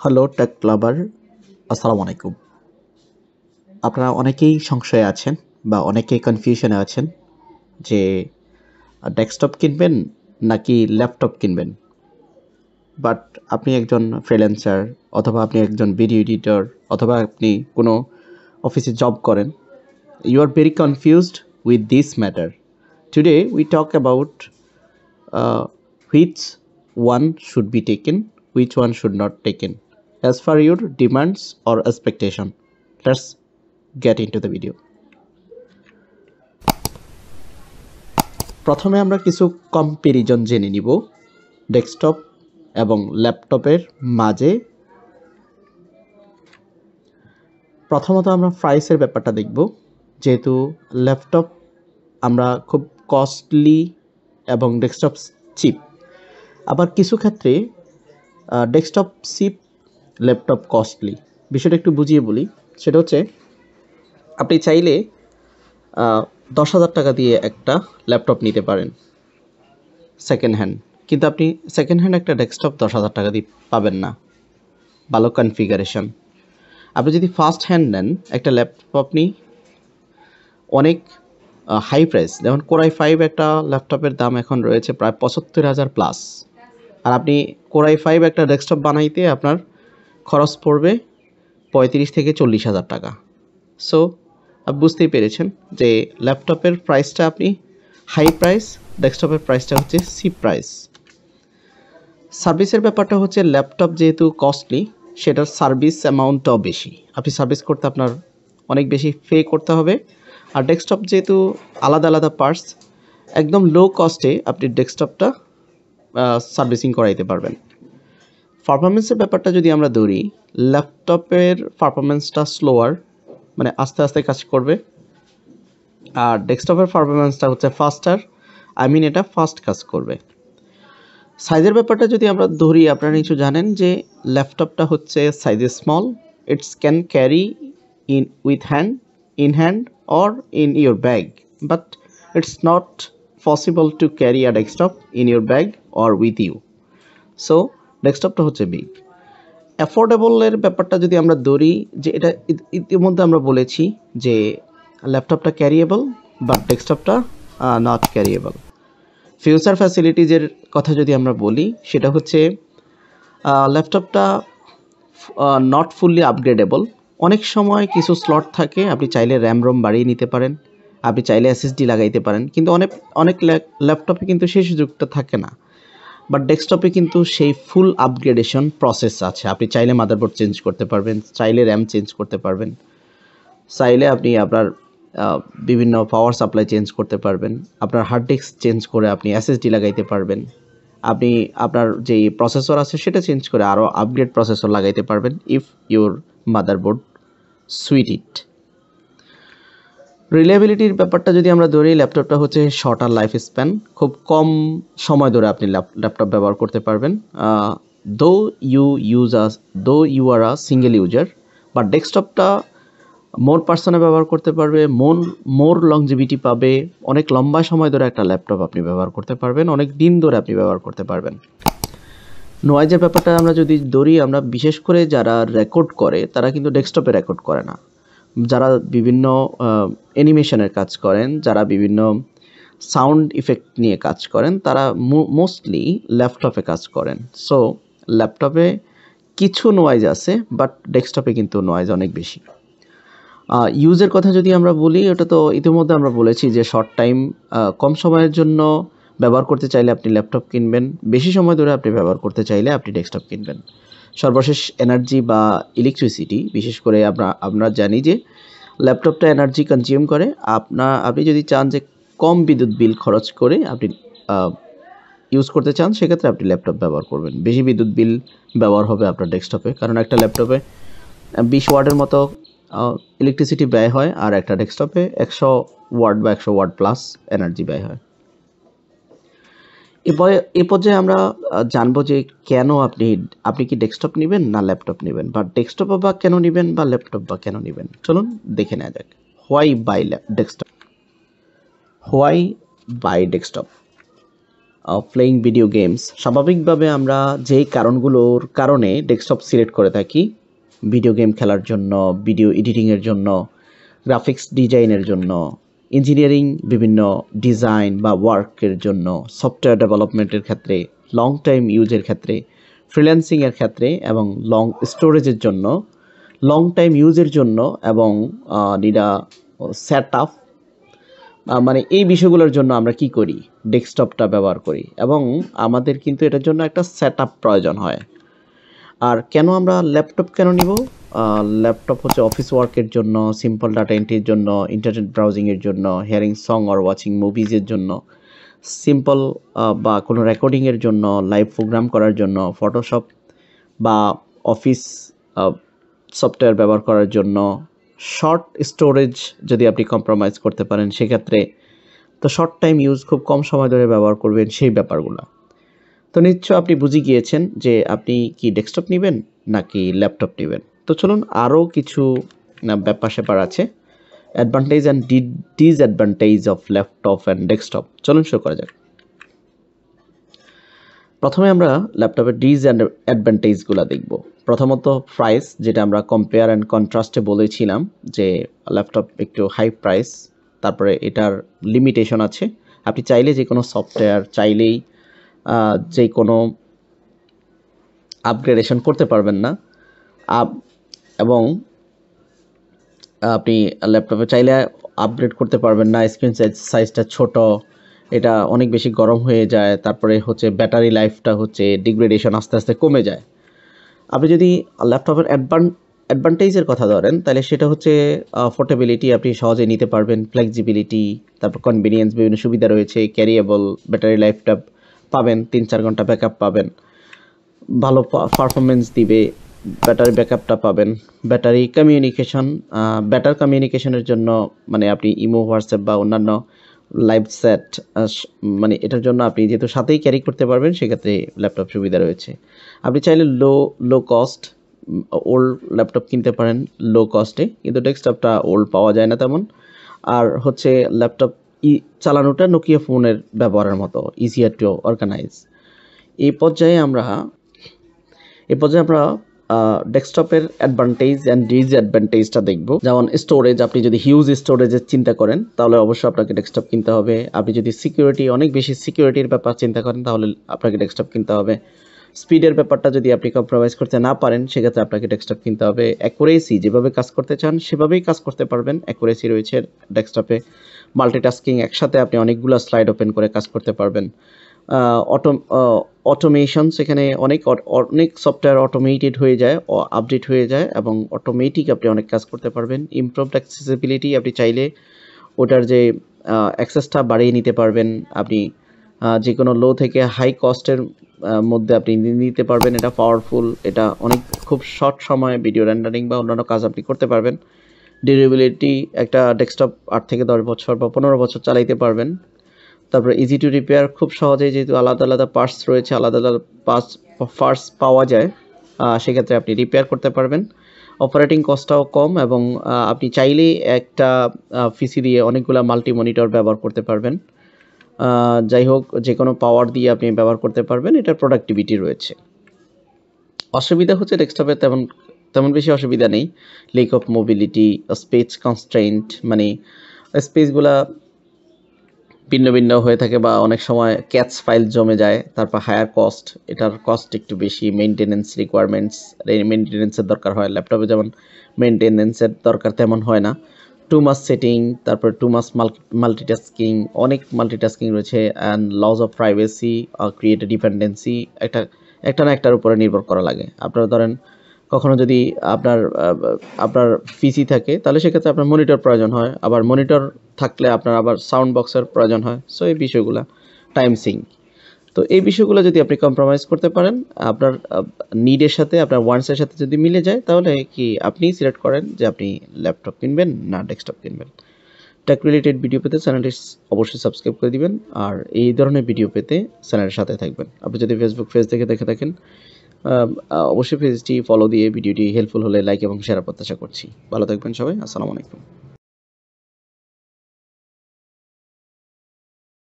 Hello take ক্লাবার আসসালামু আলাইকুম আপনারা অনেকেই সংশয়ে আছেন বা অনেকেই কনফিউশনে আছেন যে ডেস্কটপ কিনবেন নাকি ল্যাপটপ কিনবেন? বাট আপনি একজন ফ্রিল্যান্সার অথবা আপনি একজন ভিডিও এডিটর অথবা আপনি কোনো অফিসে জব করেন you are very confused with this matter today we talk about uh, one should be taken which one should not taken, as per your demands or expectation. Let's get into the video. প্রথমে আমরা কিছু comparison জেনে নিব desktop এবং ল্যাপটপের মাঝে প্রথমত আমরা প্রাইসের ব্যাপারটা দেখব যেহেতু ল্যাপটপ আমরা খুব কস্টলি এবং ডেস্কটপ চিপ আবার কিছু ক্ষেত্রে ডেস্কটপ চিপ ল্যাপটপ কস্টলি। বিষয়টা একটু বুঝিয়ে বলি। সেটা হচ্ছে, আপনি চাইলে দশ হাজার টাকা দিয়ে একটা ল্যাপটপ নিতে পারেন সেকেন্ড হ্যান্ড কিন্তু আপনি সেকেন্ড হ্যান্ড একটা ডেস্কটপ দশ হাজার টাকা দিয়ে পাবেন না, ভালো কনফিগারেশন আপনি যদি ফার্স্ট হ্যান্ড নেন একটা ল্যাপটপ আপনি, অনেক হাই প্রাইস যেমন কোরাই ফাইভ একটা ল্যাপটপের দাম এখন রয়েছে প্রায় পঁচাত্তর হাজার প্লাস আর আপনি কোরাই ফাইভ একটা ডেস্কটপ বানাইতে আপনার খরচ পড়বে পঁয়ত্রিশ থেকে চল্লিশ হাজার টাকা। সো বুঝতেই পেরেছেন যে ল্যাপটপের প্রাইসটা আপনি হাই প্রাইস ডেস্কটপের প্রাইসটা হচ্ছে সি প্রাইস সার্ভিসের ব্যাপারটা হচ্ছে ল্যাপটপ যেহেতু কস্টলি সেটার সার্ভিস অ্যামাউন্টটাও বেশি। আপনি সার্ভিস করতে আপনার অনেক বেশি পে করতে হবে। আর ডেস্কটপ যেহেতু আলাদা আলাদা পার্টস একদম লো কস্টে আপনি ডেস্কটপটা সার্ভিসিং করাইতে পারবেন। পারফরমেন্সের ব্যাপারটা যদি আমরা ধরি ল্যাপটপের পারফরমেন্সটা স্লোয়ার মানে আস্তে আস্তে কাজ করবে। আর ডেস্কটপের পারফরমেন্সটা হচ্ছে ফাস্টার আই মিন এটা ফাস্ট কাজ করবে। সাইজের ব্যাপারটা যদি আমরা ধরি, আপনারা কিছু জানেন যে ল্যাপটপটা হচ্ছে সাইজে small it's can carry in with hand in hand or in your bag but it's not possible to carry a desktop in your bag or with you so ডেস্কটপটা হচ্ছে বিগ অ্যাফোর্ডেবলের ব্যাপারটা যদি আমরা ধরি, যে এটা ইতিমধ্যে আমরা বলেছি যে ল্যাপটপটা ক্যারিয়েবল বাট ডেস্কটপটা নট ক্যারিয়েবল ফিউচার ফ্যাসিলিটিজের কথা যদি আমরা বলি, সেটা হচ্ছে ল্যাপটপটা নট ফুললি আপগ্রেডেবল অনেক সময় কিছু স্লট থাকে, আপনি চাইলে র্যাম রোম বাড়িয়ে নিতে পারেন, আপনি চাইলে এসএসডি লাগাইতে পারেন, কিন্তু অনেক অনেক ল্যাপটপে কিন্তু সেই সুযোগটা থাকে না। বাট ডেস্কটপে কিন্তু সেই ফুল আপগ্রেডেশন প্রসেস আছে। আপনি চাইলে মাদারবোর্ড চেঞ্জ করতে পারবেন, চাইলে র্যাম চেঞ্জ করতে পারবেন, চাইলে আপনি আপনার বিভিন্ন পাওয়ার সাপ্লাই চেঞ্জ করতে পারবেন, আপনার হার্ড ডিস্ক চেঞ্জ করে আপনি এসএসডি লাগাইতে পারবেন, আপনি আপনার যে প্রসেসর আছে সেটা চেঞ্জ করে আরও আপগ্রেড প্রসেসর লাগাইতে পারবেন if your motherboard suit it রিলায়েবিলিটির ব্যাপারটা যদি আমরা ধরি ল্যাপটপটা হচ্ছে শর্টার লাইফ স্প্যান খুব কম সময় ধরে আপনি ল্যাপটপ ব্যবহার করতে পারবেন। দো you use a though you are a single user বা ডেস্কটপটা মোর পার্সনে ব্যবহার করতে পারবে মোর মোর লংজিভিটি পাবে। অনেক লম্বা সময় ধরে একটা ল্যাপটপ আপনি ব্যবহার করতে পারবেন, অনেক দিন ধরে আপনি ব্যবহার করতে পারবেন। নয়েজের ব্যাপারটা আমরা যদি ধরি, আমরা বিশেষ করে যারা রেকর্ড করে, তারা কিন্তু ডেস্কটপে রেকর্ড করে না। যারা বিভিন্ন অ্যানিমেশনের কাজ করেন, যারা বিভিন্ন সাউন্ড ইফেক্ট নিয়ে কাজ করেন, তারা মোস্টলি ল্যাপটপে কাজ করেন। সো ল্যাপটপে কিছু নয়েজ আছে বাট ডেস্কটপে কিন্তু নয়েজ অনেক বেশি। ইউজের কথা যদি আমরা বলি ওটা তো ইতিমধ্যে আমরা বলেছি যে শর্ট টাইম কম সময়ের জন্য ব্যবহার করতে চাইলে আপনি ল্যাপটপ কিনবেন, বেশি সময় ধরে আপনি ব্যবহার করতে চাইলে আপনি ডেস্কটপ কিনবেন। সর্বশেষ এনার্জি বা ইলেকট্রিসিটি বিশেষ করে আমরা আমরা জানি যে ল্যাপটপটা এনার্জি কনজিউম করে। আপনার আপনি যদি চান যে কম বিদ্যুৎ বিল খরচ করে আপনি ইউজ করতে চান, সেক্ষেত্রে আপনি ল্যাপটপ ব্যবহার করবেন। বেশি বিদ্যুৎ বিল ব্যবহার হবে আপনার ডেস্কটপে কারণ একটা ল্যাপটপে বিশ ওয়ার্ডের মতো ইলেকট্রিসিটি ব্যয় হয় আর একটা ডেস্কটপে একশো ওয়ার্ড বা একশো ওয়ার্ড প্লাস এনার্জি ব্যয় হয়। এ পর্যায়ে আমরা জানব যে কেন আপনি আপনি কি ডেস্কটপ নেবেন না ল্যাপটপ নেবেন? বা ডেস্কটপ বা কেন নেবেন বা ল্যাপটপ বা কেন নেবেন? চলুন দেখে নেওয়া যাক। Why buy desktop why buy desktop playing video games স্বাভাবিকভাবে আমরা যেই কারণগুলোর কারণে ডেস্কটপ সিলেক্ট করে থাকি ভিডিও গেম খেলার জন্য ভিডিও এডিটিংয়ের জন্য গ্রাফিক্স ডিজাইনের জন্য ইঞ্জিনিয়ারিং, বিভিন্ন ডিজাইন বা ওয়ার্কের জন্য সফটওয়্যার ডেভেলপমেন্টের ক্ষেত্রে লং টাইম ইউজের ক্ষেত্রে ফ্রিল্যান্সিংয়ের ক্ষেত্রে এবং লং স্টোরেজের জন্য লং টাইম ইউজের জন্য এবং নিডা সেট আপ মানে এই বিষয়গুলোর জন্য আমরা কি করি? ডেস্কটপটা ব্যবহার করি এবং আমাদের কিন্তু এটার জন্য একটা সেট আপ প্রয়োজন হয়। আর কেন আমরা ল্যাপটপ কেন নিব? ল্যাপটপ হচ্ছে অফিস ওয়ার্কের জন্য সিম্পল ডাটা এন্ট্রির জন্য ইন্টারনেট ব্রাউজিংয়ের জন্য হিয়ারিং সং আর ওয়াচিং মুভিজের জন্য সিম্পল বা কোনো রেকর্ডিংয়ের জন্য লাইভ প্রোগ্রাম করার জন্য ফটোশপ বা অফিস সফটওয়্যার ব্যবহার করার জন্য শর্ট স্টোরেজ যদি আপনি কম্প্রোমাইজ করতে পারেন, সেক্ষেত্রে তো শর্ট টাইম ইউজ খুব কম সময় ধরে ব্যবহার করবেন, সেই ব্যাপারগুলো। তো নিশ্চয় আপনি বুঝে গিয়েছেন যে আপনি কি ডেস্কটপ নেবেন নাকি ল্যাপটপ নেবেন। তো চলুন আরও কিছু ব্যাপার স্যাপার আছে। Advantage and disadvantage of laptop and desktop চলুন শুরু করা যাক। প্রথমে আমরা ল্যাপটপের ডিজ অ্যান্ড অ্যাডভান্টেজগুলো দেখব। প্রথমত প্রাইস যেটা আমরা কম্পেয়ার অ্যান্ড কন্ট্রাস্টে বলেছিলাম যে ল্যাপটপ একটু হাই প্রাইস তারপরে এটার লিমিটেশন আছে। আপনি চাইলে যে কোনো সফটওয়্যার চাইলেই যে কোনো আপগ্রেডেশন করতে পারবেন না। আপ, এবং আপনি ল্যাপটপে চাইলে আপগ্রেড করতে পারবেন না। স্ক্রিন সাইজ সাইজটা ছোট, এটা অনেক বেশি গরম হয়ে যায়। তারপরে হচ্ছে ব্যাটারি লাইফটা হচ্ছে ডিগ্রেডেশন আস্তে আস্তে কমে যায়। আপনি যদি ল্যাপটপের অ্যাডভান অ্যাডভান্টেজের কথা ধরেন, তাহলে সেটা হচ্ছে পোর্টেবিলিটি আপনি সহজে নিতে পারবেন। ফ্লেক্সিবিলিটি তারপর কনভিনিয়েন্স বিভিন্ন সুবিধা রয়েছে। ক্যারিয়েবল ব্যাটারি লাইফটা পাবেন, তিন, চার ঘণ্টা ব্যাকআপ পাবেন। ভালো পারফরমেন্স দিবে ব্যাটারি ব্যাকআপটা পাবেন। ব্যাটারি কমিউনিকেশন ব্যাটার কমিউনিকেশনের জন্য মানে আপনি ইমো হোয়াটসঅ্যাপ বা অন্যান্য লাইভ সেট মানে এটার জন্য আপনি যেহেতু সাথেই ক্যারি করতে পারবেন, সেক্ষেত্রে ল্যাপটপ সুবিধা রয়েছে। আপনি চাইলে low low cost old laptop কিনতে পারেন লো কস্টে কিন্তু ডেস্কটপটা ওল্ড পাওয়া যায় না তেমন। আর হচ্ছে ল্যাপটপ ই চালানোটা নোকিয়া ফোনের ব্যবহারের মতো ইজিয়ার টু অর্গানাইজ এই পর্যায়ে আমরা, এই পর্যায়ে আমরা ডেস্কটপের অ্যাডভান্টেজ অ্যান্ড ডিসঅ্যাডভান্টেজটা দেখব। যেমন স্টোরেজ আপনি যদি হিউজ স্টোরেজের চিন্তা করেন, তাহলে অবশ্যই আপনাকে ডেস্কটপ কিনতে হবে। আপনি যদি সিকিউরিটি অনেক বেশি সিকিউরিটির ব্যাপার চিন্তা করেন, তাহলে আপনাকে ডেস্কটপ কিনতে হবে। স্পিডের ব্যাপারটা যদি আপনি কম্প্রোমাইজ করতে না পারেন, সেক্ষেত্রে আপনাকে ডেস্কটপ কিনতে হবে। অ্যাকুরেসি যেভাবে কাজ করতে চান, সেভাবেই কাজ করতে পারবেন। অ্যাকুরেসি রয়েছে ডেস্কটপে মাল্টিটাস্কিং একসাথে আপনি অনেকগুলো স্লাইড ওপেন করে কাজ করতে পারবেন। অটো অটোমেশন সেখানে অনেক অনেক সফটওয়্যার অটোমেটেড হয়ে যায় আপডেট হয়ে যায় এবং অটোমেটিক আপনি অনেক কাজ করতে পারবেন। ইমপ্রুভড অ্যাক্সেসিবিলিটি আপনি চাইলে ওটার যে অ্যাক্সেসটা বাড়িয়ে নিতে পারবেন। আপনি যে কোনো লো থেকে হাই কস্টের মধ্যে আপনি নিতে পারবেন। এটা পাওয়ারফুল এটা অনেক, খুব শর্ট সময়ে ভিডিও রেন্ডারিং বা অন্যান্য কাজ আপনি করতে পারবেন। ডিউরেবিলিটি একটা ডেস্কটপ আট থেকে দশ বছর বা পনেরো বছর চালাইতে পারবেন। তারপরে ইজি টু রিপেয়ার খুব সহজেই যেহেতু আলাদা আলাদা পার্টস রয়েছে, আলাদা আলাদা পার্টস পার্টস পাওয়া যায় সেক্ষেত্রে আপনি রিপেয়ার করতে পারবেন। অপারেটিং কস্টটাও কম এবং আপনি চাইলেই একটা পিসি দিয়ে অনেকগুলো মাল্টি মনিটর ব্যবহার করতে পারবেন। যাই হোক যে কোনো পাওয়ার দিয়ে আপনি ব্যবহার করতে পারবেন, এটার প্রোডাক্টিভিটি রয়েছে। অসুবিধা হচ্ছে ডেস্কটপে তেমন তেমন বেশি অসুবিধা নেই। Lack of mobility space constraint মানে স্পেসগুলা ভিন্ন ভিন্ন হয়ে থাকে বা অনেক সময় ক্যাচ ফাইল জমে যায়, তারপর হায়ার কস্ট এটার কস্ট একটু বেশি মেনটেনেন্স রিকোয়ারমেন্টস মেনটেনেন্সের দরকার হয়। ল্যাপটপে যেমন মেনটেনেন্সের দরকার তেমন হয় না। টু মাস সেটিং তারপর টু মাস মাল্টিটাস্কিং অনেক মাল্টিটাস্কিং রয়েছে and loss of privacy create dependency একটা একটা না একটার উপরে নির্ভর করা লাগে। আপনারা ধরেন কখনো যদি আপনার আপনার পিসি থাকে, তাহলে সেক্ষেত্রে আপনার মনিটর প্রয়োজন হয়। আবার মনিটর থাকলে আপনার আবার সাউন্ড বক্সের প্রয়োজন হয়। সো এই বিষয়গুলো টাইম সিঙ্ক তো এই বিষয়গুলো যদি আপনি কম্প্রোমাইজ করতে পারেন, আপনার নিডের সাথে, আপনার ওয়ান্সের সাথে যদি মিলে যায়, তাহলে কি আপনি সিলেক্ট করেন যে আপনি ল্যাপটপ কিনবেন না ডেস্কটপ কিনবেন। টেক রিলেটেড ভিডিও পেতে চ্যানেলটি অবশ্যই সাবস্ক্রাইব করে দিবেন। আর এই ধরনের ভিডিও পেতে চ্যানেলের সাথে থাকবেন। আপনি যদি ফেসবুক পেজ থেকে দেখে থাকেন অবশ্যই পেজটি ফলো দিয়ে ভিডিওটি হেল্পফুল হলে লাইক এবং শেয়ার প্রত্যাশা করছি। ভালো থাকবেন সবাই, আসসালামু আলাইকুম।